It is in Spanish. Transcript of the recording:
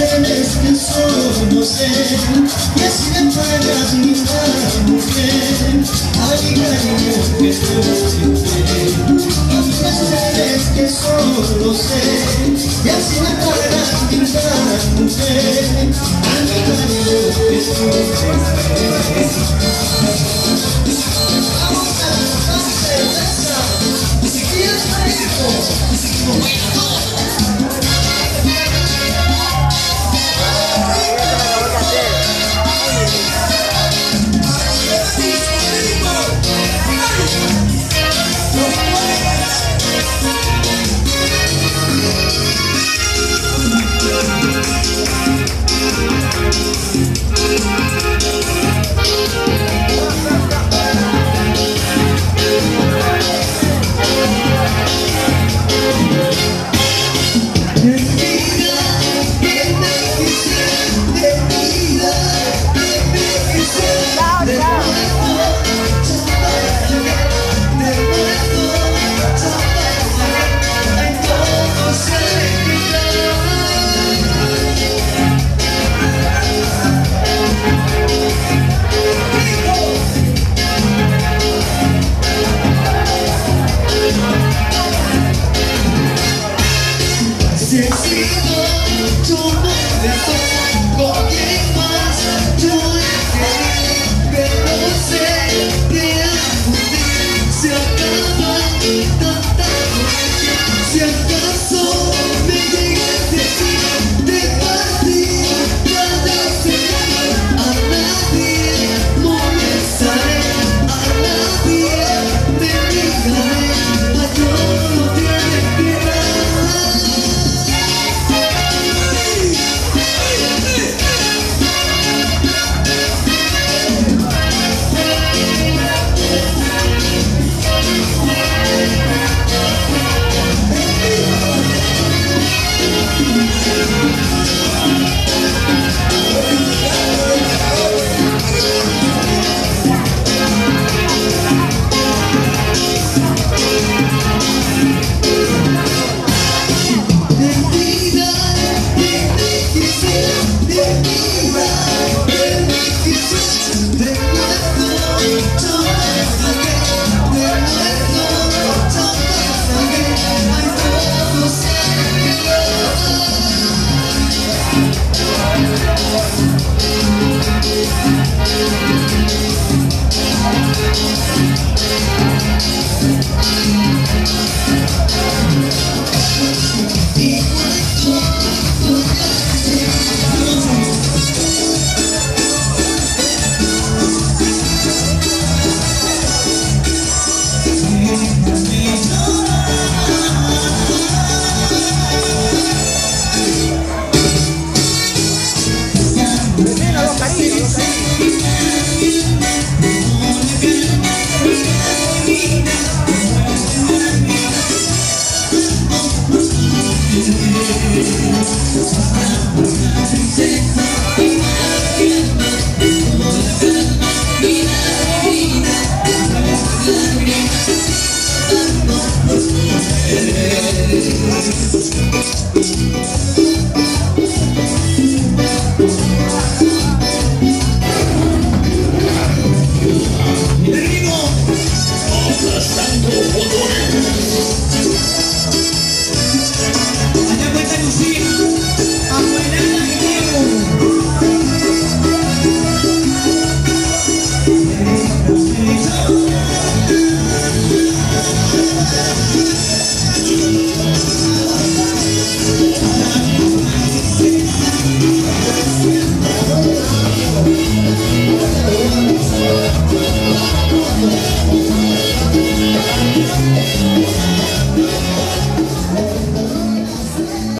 Tienes que solo sé Y así me pagas mi mujer Ay, cariño, que siempre que solo sé Y así me pagas mi mujer Ay, cariño, que tú Música